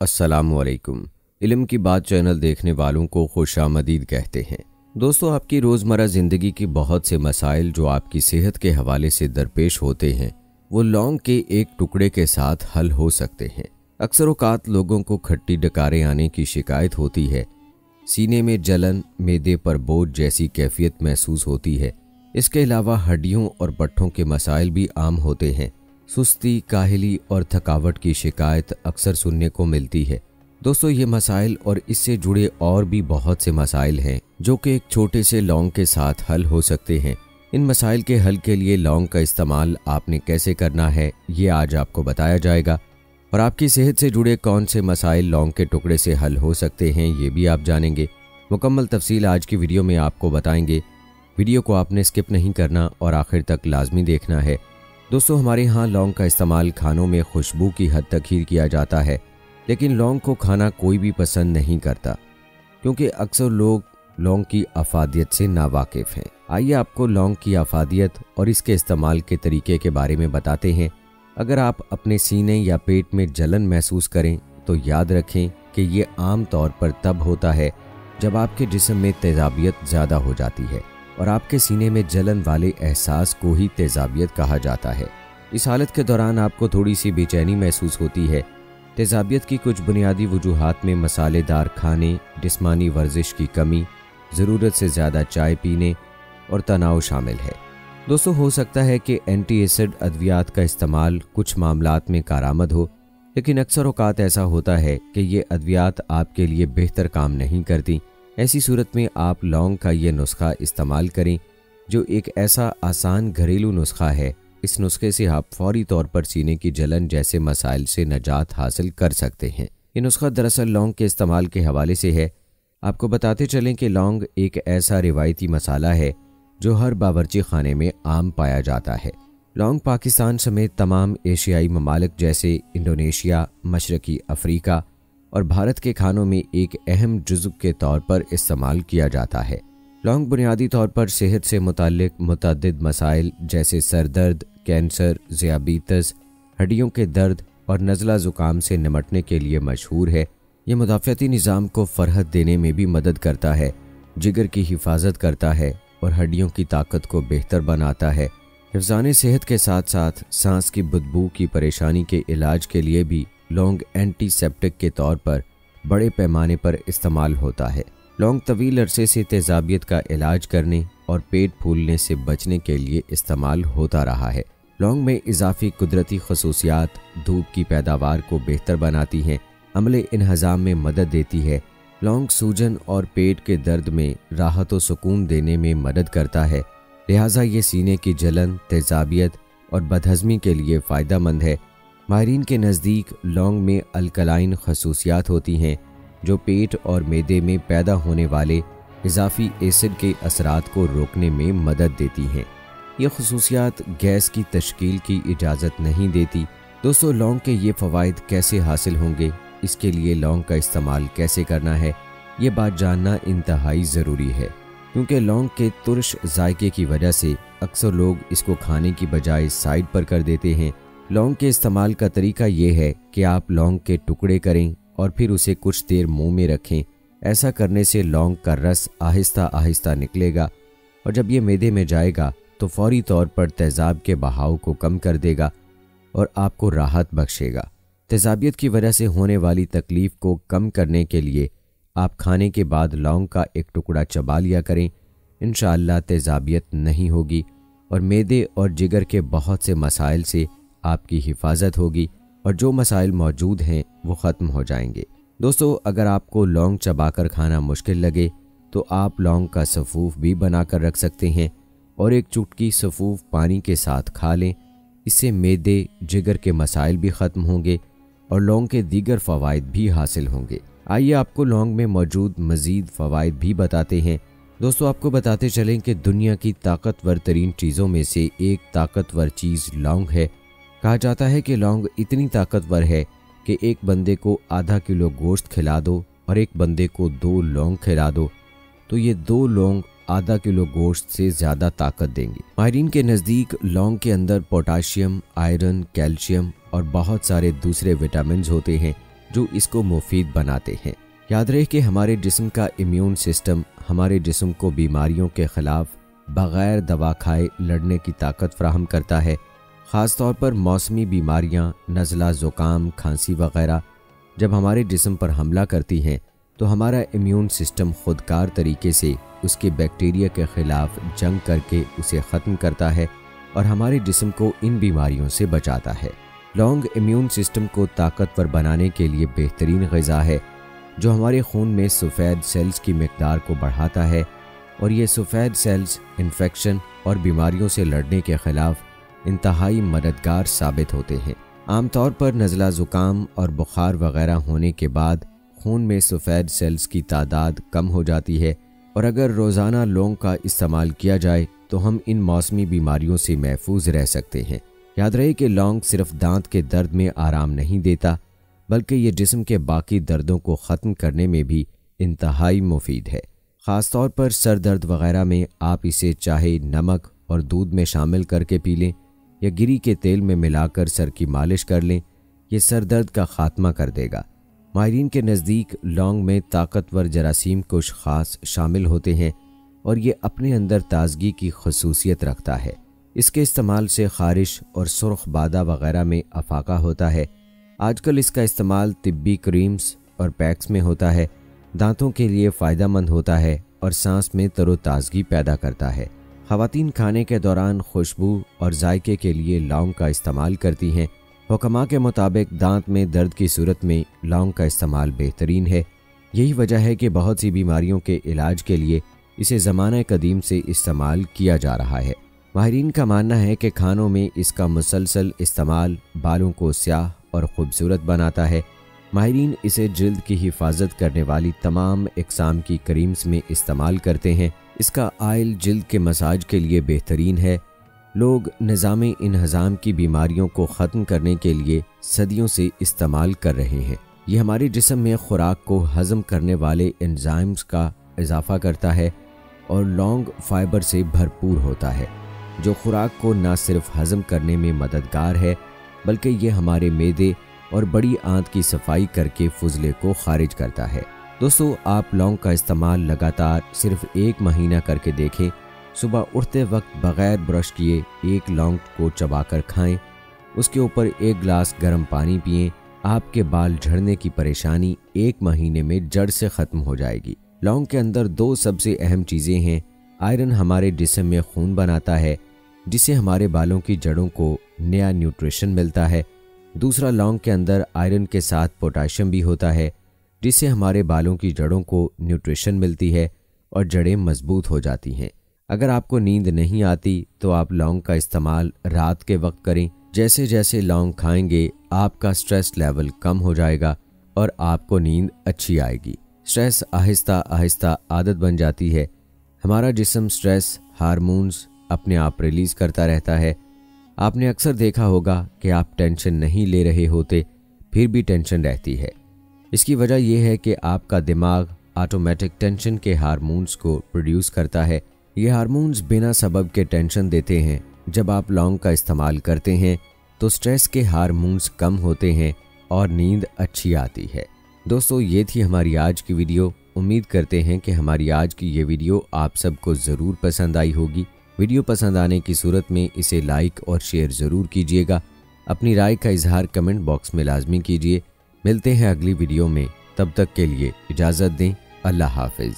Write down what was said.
अस्सलाम वालेकुम इल्म की बात चैनल देखने वालों को खुश आमदीद कहते हैं। दोस्तों, आपकी रोज़मर्रा ज़िंदगी की बहुत से मसाइल जो आपकी सेहत के हवाले से दरपेश होते हैं, वो लौंग के एक टुकड़े के साथ हल हो सकते हैं। अक्सर अवकात लोगों को खट्टी डकारे आने की शिकायत होती है। सीने में जलन, मैदे पर बोझ जैसी कैफियत महसूस होती है। इसके अलावा हड्डियों और पट्ठों के मसाइल भी आम होते हैं। सुस्ती, काहली और थकावट की शिकायत अक्सर सुनने को मिलती है। दोस्तों, ये मसाइल और इससे जुड़े और भी बहुत से मसाइल हैं, जो कि एक छोटे से लौंग के साथ हल हो सकते हैं। इन मसाइल के हल के लिए लौंग का इस्तेमाल आपने कैसे करना है, ये आज आपको बताया जाएगा। और आपकी सेहत से जुड़े कौन से मसाइल लौंग के टुकड़े से हल हो सकते हैं, ये भी आप जानेंगे। मुकम्मल तफसील आज की वीडियो में आपको बताएँगे। वीडियो को आपने स्किप नहीं करना और आखिर तक लाजमी देखना है। दोस्तों, हमारे यहाँ लौंग का इस्तेमाल खानों में खुशबू की हद तक ही किया जाता है, लेकिन लौंग को खाना कोई भी पसंद नहीं करता, क्योंकि अक्सर लोग लौंग की अफादियत से नावाकिफ हैं। आइए आपको लौंग की अफादियत और इसके इस्तेमाल के तरीके के बारे में बताते हैं। अगर आप अपने सीने या पेट में जलन महसूस करें तो याद रखें कि ये आम तौर पर तब होता है, जब आपके जिसम में तेजाबियत ज़्यादा हो जाती है। और आपके सीने में जलन वाले एहसास को ही तेजाबियत कहा जाता है। इस हालत के दौरान आपको थोड़ी सी बेचैनी महसूस होती है। तेजाबियत की कुछ बुनियादी वजूहत में मसालेदार खाने, जिसमानी वर्जिश की कमी, ज़रूरत से ज़्यादा चाय पीने और तनाव शामिल है। दोस्तों, हो सकता है कि एंटी एसिड अद्वियात का इस्तेमाल कुछ मामलात में कारामद हो, लेकिन अक्सर अवकात ऐसा होता है कि ये अद्वियात आपके लिए बेहतर काम नहीं करती। ऐसी सूरत में आप लौंग का यह नुस्खा इस्तेमाल करें, जो एक ऐसा आसान घरेलू नुस्खा है। इस नुस्खे से आप फौरी तौर पर सीने की जलन जैसे मसाइल से नजात हासिल कर सकते हैं। ये नुस्खा दरअसल लौंग के इस्तेमाल के हवाले से है। आपको बताते चलें कि लौंग एक ऐसा रिवायती मसाला है, जो हर बावरची खाने में आम पाया जाता है। लौंग पाकिस्तान समेत तमाम एशियाई ममालिक जैसे इंडोनेशिया, मशरकी अफ्रीका और भारत के खानों में एक अहम जुज्व के तौर पर इस्तेमाल किया जाता है। लौंग बुनियादी तौर पर सेहत से मुतक मुतद मसाइल जैसे सर दर्द कैंसर, ज़ियाबीतस, हड्डियों के दर्द और नज़ला ज़ुकाम से निमटने के लिए मशहूर है। यह मुदाफ़ती निज़ाम को फ़रहत देने में भी मदद करता है, जिगर की हिफाजत करता है और हड्डियों की ताकत को बेहतर बनाता है। हिफान सेहत के साथ साथ सांस की बदबू की परेशानी के इलाज के लिए भी लौंग एंटीसेप्टिक के तौर पर बड़े पैमाने पर इस्तेमाल होता है। लौंग तवील अरसे से तेजाबियत का इलाज करने और पेट फूलने से बचने के लिए इस्तेमाल होता रहा है। लौंग में इजाफी कुदरती खसूसियात धूप की पैदावार को बेहतर बनाती हैं, अमले इन्हजाम में मदद देती है। लौंग सूजन और पेट के दर्द में राहत व सुकून देने में मदद करता है। लिहाजा ये सीने की जलन, तेजाबियत और बदहजमी के लिए फ़ायदा मंद है। माहरीन के नज़दीक लौंग में अल्कलाइन खसूसियात होती हैं, जो पेट और मैदे में पैदा होने वाले इजाफी एसिड के असरात को रोकने में मदद देती हैं। ये खसूसियात गैस की तश्कील की इजाज़त नहीं देती। दोस्तों, लौंग के ये फ़वाद कैसे हासिल होंगे? इसके लिए लौंग का इस्तेमाल कैसे करना है? ये बात जानना इंतहाई ज़रूरी है, क्योंकि लौंग के तुरश जायके की वजह से अक्सर लोग इसको खाने की बजाय साइड पर कर देते हैं। लौंग के इस्तेमाल का तरीका यह है कि आप लौंग के टुकड़े करें और फिर उसे कुछ देर मुँह में रखें। ऐसा करने से लौंग का रस आहिस्ता आहिस्ता निकलेगा और जब ये मैदे में जाएगा तो फौरी तौर पर तेज़ाब के बहाव को कम कर देगा और आपको राहत बख्शेगा। तेज़ाबियत की वजह से होने वाली तकलीफ़ को कम करने के लिए आप खाने के बाद लौंग का एक टुकड़ा चबा लिया करें। इन तेज़ाबियत नहीं होगी और मैदे और जिगर के बहुत से मसाइल से आपकी हिफाजत होगी और जो मसाइल मौजूद हैं, वो ख़त्म हो जाएँगे। दोस्तों, अगर आपको लौंग चबाकर खाना मुश्किल लगे तो आप लौंग का सफ़ूफ भी बनाकर रख सकते हैं और एक चुटकी सफ़ूफ पानी के साथ खा लें। इससे मैदे, जिगर के मसाइल भी ख़त्म होंगे और लौंग के दीगर फ़वाद भी हासिल होंगे। आइए आपको लौंग में मौजूद मज़ीद फ़वाद भी बताते हैं। दोस्तों, आपको बताते चलें कि दुनिया की ताकतवर तरीन चीज़ों में से एक ताकतवर चीज़ लौंग है। कहा जाता है कि लौंग इतनी ताकतवर है कि एक बंदे को आधा किलो गोश्त खिला दो और एक बंदे को दो लौंग खिला दो तो ये दो लौंग आधा किलो गोश्त से ज़्यादा ताकत देंगे। माहरीन के नज़दीक लौंग के अंदर पोटाशियम, आयरन, कैल्शियम और बहुत सारे दूसरे विटामिन होते हैं जो इसको मुफीद बनाते हैं। याद रहे कि हमारे जिस्म का इम्यून सिस्टम हमारे जिस्म को बीमारियों के खिलाफ बग़ैर दवा खाए लड़ने की ताकत फ्राहम करता है ख़ास तौर पर मौसमी बीमारियाँ, नज़ला ज़ुकाम, खांसी वगैरह, जब हमारे जिस्म पर हमला करती हैं तो हमारा इम्यून सिस्टम खुदकार तरीके से उसके बैक्टीरिया के ख़िलाफ़ जंग करके उसे ख़त्म करता है और हमारे जिस्म को इन बीमारियों से बचाता है। लौंग इम्यून सिस्टम को ताकतवर बनाने के लिए बेहतरीन गज़ा है, जो हमारे खून में सफ़ेद सेल्स की मकदार को बढ़ाता है और ये सफ़ेद सेल्स इन्फेक्शन और बीमारियों से लड़ने के ख़िलाफ़ इंतहाई मददगार साबित होते हैं। आमतौर पर नज़ला ज़ुकाम और बुखार वगैरह होने के बाद खून में सफ़ेद सेल्स की तादाद कम हो जाती है और अगर रोज़ाना लौंग का इस्तेमाल किया जाए तो हम इन मौसमी बीमारियों से महफूज रह सकते हैं। याद रहे कि लौंग सिर्फ़ दांत के दर्द में आराम नहीं देता, बल्कि ये जिस्म के बाकी दर्दों को ख़त्म करने में भी इंतहाई मुफीद है। ख़ास तौर पर सर दर्द वगैरह में आप इसे चाहे नमक और दूध में शामिल करके पी लें या गिरी के तेल में मिलाकर सर की मालिश कर लें यह सर दर्द का खात्मा कर देगा। माहरीन के नज़दीक लौंग में ताकतवर जरासीम कुछ ख़ास शामिल होते हैं और ये अपने अंदर ताजगी की खसूसियत रखता है। इसके इस्तेमाल से खारिश और सुरख बादा वगैरह में अफाका होता है। आजकल इसका इस्तेमाल तिब्बी क्रीम्स और पैक्स में होता है। दांतों के लिए फ़ायदा मंद होता है और सांस में तरोताजगी पैदा करता है। खातन खाने के दौरान खुशबू और जायके के लिए लौंग का इस्तेमाल करती हैं। हुकमा के मुताबिक दांत में दर्द की सूरत में लौंग का इस्तेमाल बेहतरीन है। यही वजह है कि बहुत सी बीमारियों के इलाज के लिए इसे ज़माना कदीम से इस्तेमाल किया जा रहा है। माहरीन का मानना है कि खानों में इसका मुसलसल इस्तेमाल बालों को स्याह और ख़ूबसूरत बनाता है। माहरीन इसे जल्द की हिफाजत करने वाली तमाम इकसाम की करीम्स में इस्तेमाल करते हैं। इसका आयल जल्द के मसाज के लिए बेहतरीन है। लोग निज़ाम इन हज़ाम की बीमारियों को ख़त्म करने के लिए सदियों से इस्तेमाल कर रहे हैं। ये हमारे जिसम में खुराक को हज़म करने वाले एंजाइम्स का इजाफ़ा करता है और लॉन्ग फाइबर से भरपूर होता है, जो खुराक को न सिर्फ़ हज़म करने में मददगार है, बल्कि ये हमारे मैदे और बड़ी आंत की सफ़ाई करके फुजले को खारिज करता है। दोस्तों, आप लौंग का इस्तेमाल लगातार सिर्फ़ एक महीना करके देखें। सुबह उठते वक्त बगैर ब्रश किए एक लौंग को चबाकर खाएँ। उसके ऊपर एक गिलास गर्म पानी पिए। आपके बाल झड़ने की परेशानी एक महीने में जड़ से ख़त्म हो जाएगी। लौंग के अंदर दो सबसे अहम चीज़ें हैं। आयरन हमारे जिसम में खून बनाता है, जिससे हमारे बालों की जड़ों को नया न्यूट्रिशन मिलता है। दूसरा लौंग के अंदर आयरन के साथ पोटाशियम भी होता है, जिससे हमारे बालों की जड़ों को न्यूट्रिशन मिलती है और जड़ें मज़बूत हो जाती हैं। अगर आपको नींद नहीं आती तो आप लौंग का इस्तेमाल रात के वक्त करें। जैसे जैसे लौंग खाएँगे, आपका स्ट्रेस लेवल कम हो जाएगा और आपको नींद अच्छी आएगी। स्ट्रेस आहिस्ता आहिस्ता आदत बन जाती है। हमारा जिसम स्ट्रेस, हारमोन्स अपने आप रिलीज़ करता रहता है। आपने अक्सर देखा होगा कि आप टेंशन नहीं ले रहे होते, फिर भी टेंशन रहती है। इसकी वजह यह है कि आपका दिमाग ऑटोमेटिक टेंशन के हारमोन्स को प्रोड्यूस करता है। ये हार्मोन्स बिना सबब के टेंशन देते हैं। जब आप लौंग का इस्तेमाल करते हैं तो स्ट्रेस के हार्मोन्स कम होते हैं और नींद अच्छी आती है। दोस्तों, ये थी हमारी आज की वीडियो उम्मीद करते हैं कि हमारी आज की ये वीडियो आप सबको ज़रूर पसंद आई होगी। वीडियो पसंद आने की सूरत में इसे लाइक और शेयर ज़रूर कीजिएगा। अपनी राय का इजहार कमेंट बॉक्स में लाजमी कीजिए। मिलते हैं अगली वीडियो में। तब तक के लिए इजाज़त दें। अल्लाह हाफिज़।